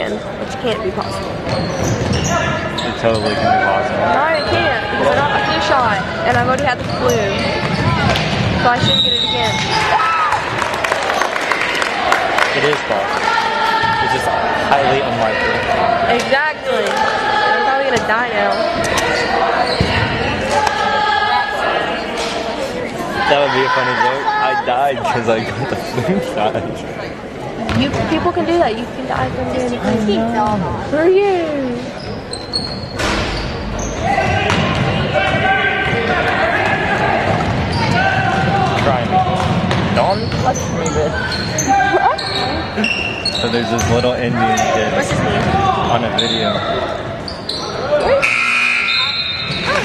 again, which can't be possible. It totally can be possible. No, it can't because I got my flu shot and I've already had the flu, so I shouldn't get it again. It is possible. It's just highly unlikely. Exactly. I'm probably gonna die now. That would be a funny joke. I died because I got the flu shot. You people can do that. You can die from doing anything. For you. Try me. Don't touch me, bitch. So there's this little Indian kid What's his name? on a video.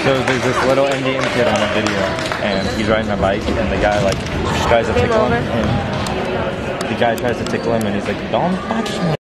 So there's this little Indian kid on a video, and he's riding a bike, and the guy like tries to Game tickle him, over. and the guy tries to tickle him, and he's like, "Don't touch me."